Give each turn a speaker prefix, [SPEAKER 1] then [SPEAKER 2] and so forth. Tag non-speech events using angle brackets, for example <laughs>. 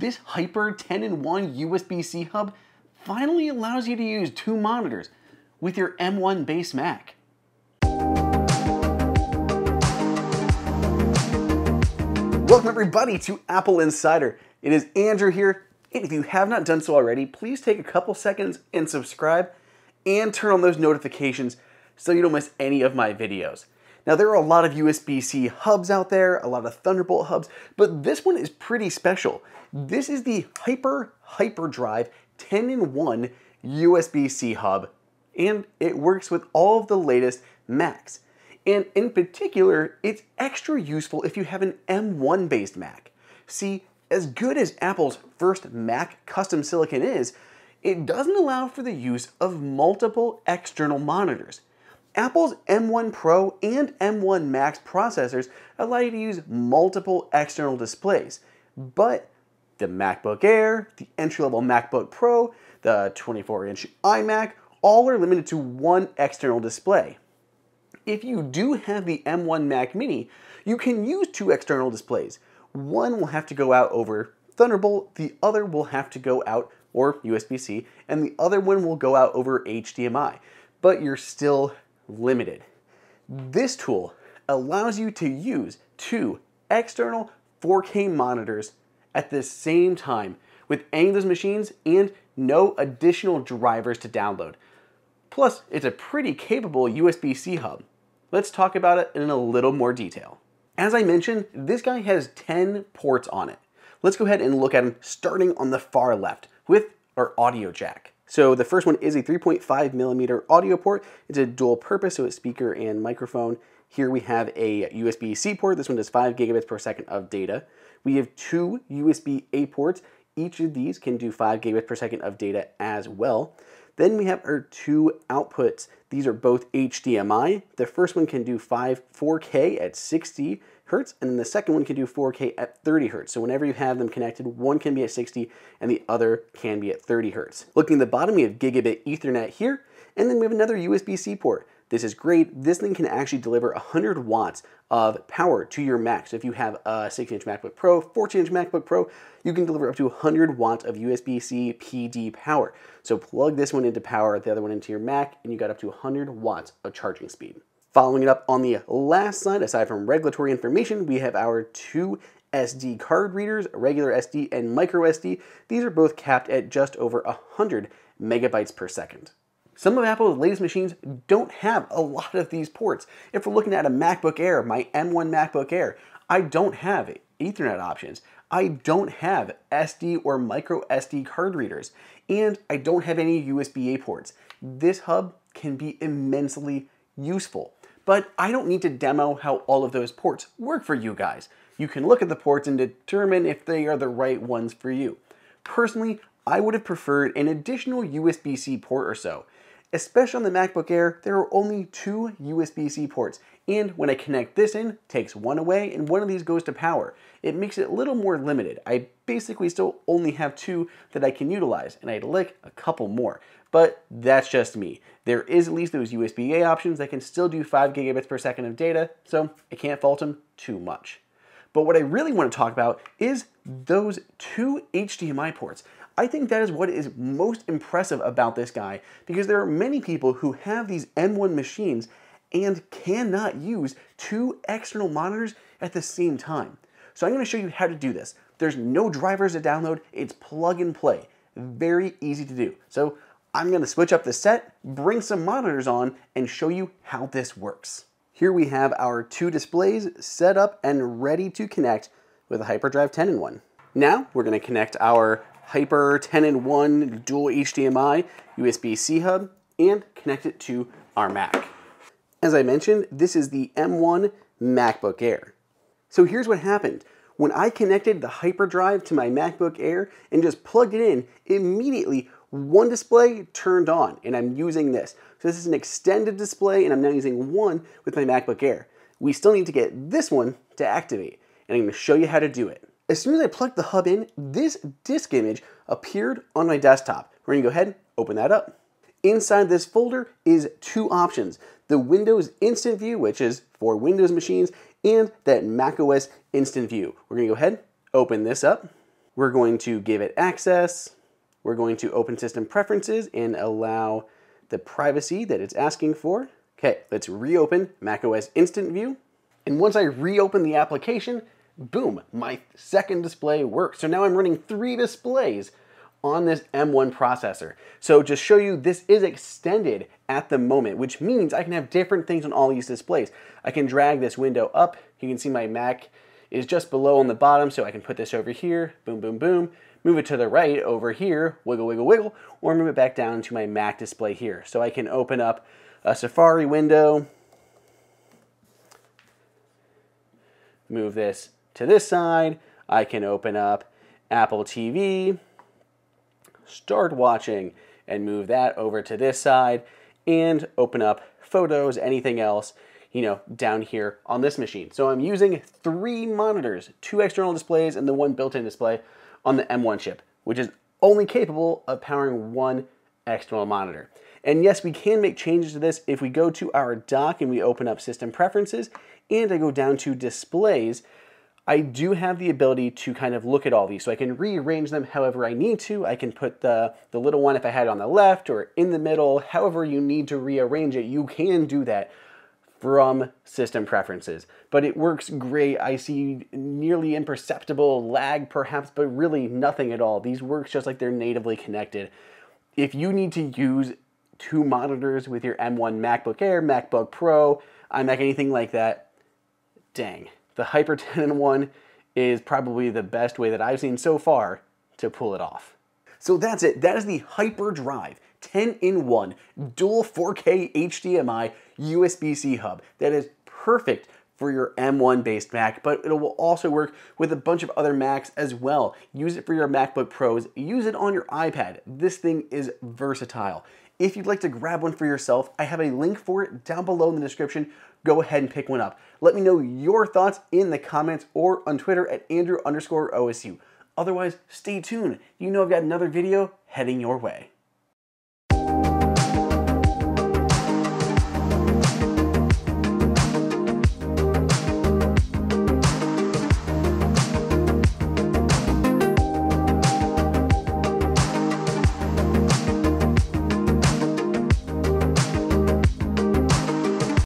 [SPEAKER 1] This Hyper 10-in-1 USB-C hub finally allows you to use two monitors with your M1 base Mac. Welcome everybody to Apple Insider. It is Andrew here, and if you have not done so already, please take a couple seconds and subscribe and turn on those notifications so you don't miss any of my videos. Now there are a lot of USB-C hubs out there, a lot of Thunderbolt hubs, but this one is pretty special. This is the Hyper Hyperdrive 10-in-1 USB-C hub, and it works with all of the latest Macs. And in particular, it's extra useful if you have an M1 based Mac. See, as good as Apple's first Mac custom silicon is, it doesn't allow for the use of multiple external monitors. Apple's M1 Pro and M1 Max processors allow you to use multiple external displays, but the MacBook Air, the entry-level MacBook Pro, the 24-inch iMac, all are limited to one external display. If you do have the M1 Mac Mini, you can use two external displays. One will have to go out over Thunderbolt, the other will have to go out or USB-C, and the other one will go out over HDMI. But you're still limited. This tool allows you to use two external 4K monitors at the same time with any of those machines and no additional drivers to download. Plus, it's a pretty capable USB-C hub. Let's talk about it in a little more detail. As I mentioned, this guy has 10 ports on it. Let's go ahead and look at them starting on the far left with our audio jack. So the first one is a 3.5 millimeter audio port. It's a dual purpose, so it's speaker and microphone. Here we have a USB-C port. This one does 5 gigabits per second of data. We have two USB-A ports. Each of these can do 5 gigabits per second of data as well. Then we have our two outputs. These are both HDMI. The first one can do 5 4K at 60 hertz, and then the second one can do 4K at 30 hertz. So whenever you have them connected, one can be at 60 and the other can be at 30 hertz. Looking at the bottom, we have gigabit ethernet here, and then we have another USB-C port. This is great. This thing can actually deliver 100 watts of power to your Mac. So if you have a 16-inch MacBook Pro, 14-inch MacBook Pro, you can deliver up to 100 watts of USB-C PD power. So plug this one into power, the other one into your Mac, and you got up to 100 watts of charging speed. Following it up on the last side, aside from regulatory information, we have our two SD card readers, regular SD and micro SD. These are both capped at just over 100 megabytes per second. Some of Apple's latest machines don't have a lot of these ports. If we're looking at a MacBook Air, my M1 MacBook Air, I don't have Ethernet options. I don't have SD or micro SD card readers, and I don't have any USB-A ports. This hub can be immensely useful but I don't need to demo how all of those ports work for you guys. You can look at the ports and determine if they are the right ones for you. Personally, I would have preferred an additional USB-C port or so. Especially on the MacBook Air, there are only two USB-C ports, and when I connect this in, takes one away, and one of these goes to power. It makes it a little more limited. I basically still only have two that I can utilize, and I'd like a couple more but that's just me. There is at least those USB-A options that can still do 5 gigabits per second of data, so I can't fault them too much. But what I really want to talk about is those two HDMI ports. I think that is what is most impressive about this guy because there are many people who have these M1 machines and cannot use two external monitors at the same time. So I'm going to show you how to do this. There's no drivers to download, it's plug and play. Very easy to do. So I'm going to switch up the set, bring some monitors on, and show you how this works. Here we have our two displays set up and ready to connect with a HyperDrive 10-in-1. Now we're going to connect our Hyper 10-in-1 dual HDMI USB-C hub and connect it to our Mac. As I mentioned, this is the M1 MacBook Air. So here's what happened. When I connected the HyperDrive to my MacBook Air and just plugged it in, immediately one display turned on, and I'm using this. So this is an extended display, and I'm now using one with my MacBook Air. We still need to get this one to activate, and I'm gonna show you how to do it. As soon as I plugged the hub in, this disk image appeared on my desktop. We're gonna go ahead, and open that up. Inside this folder is two options. The Windows Instant View, which is for Windows machines, and that macOS Instant View. We're gonna go ahead, and open this up. We're going to give it access. We're going to open system preferences and allow the privacy that it's asking for. Okay, let's reopen macOS Instant View. And once I reopen the application, boom, my second display works. So now I'm running three displays on this M1 processor. So just show you, this is extended at the moment, which means I can have different things on all these displays. I can drag this window up. You can see my Mac is just below on the bottom, so I can put this over here, boom, boom, boom, move it to the right over here, wiggle, wiggle, wiggle, or move it back down to my Mac display here. So I can open up a Safari window, move this to this side. I can open up Apple TV, start watching, and move that over to this side, and open up photos, anything else, you know, down here on this machine. So I'm using three monitors, two external displays and the one built-in display on the M1 chip, which is only capable of powering one external monitor. And yes, we can make changes to this if we go to our dock and we open up system preferences and I go down to displays, I do have the ability to kind of look at all these. So I can rearrange them however I need to. I can put the, the little one if I had it on the left or in the middle, however you need to rearrange it, you can do that from system preferences. But it works great. I see nearly imperceptible lag perhaps, but really nothing at all. These works just like they're natively connected. If you need to use two monitors with your M1 MacBook Air, MacBook Pro, iMac, anything like that, dang. The Hyper <laughs> 10 in 1 is probably the best way that I've seen so far to pull it off. So that's it. That is the Hyper Drive 10 in 1 dual 4K HDMI USB-C hub. That is perfect for your M1 based Mac, but it will also work with a bunch of other Macs as well. Use it for your MacBook Pros, use it on your iPad. This thing is versatile. If you'd like to grab one for yourself, I have a link for it down below in the description. Go ahead and pick one up. Let me know your thoughts in the comments or on Twitter at Andrew underscore OSU. Otherwise, stay tuned. You know I've got another video heading your way.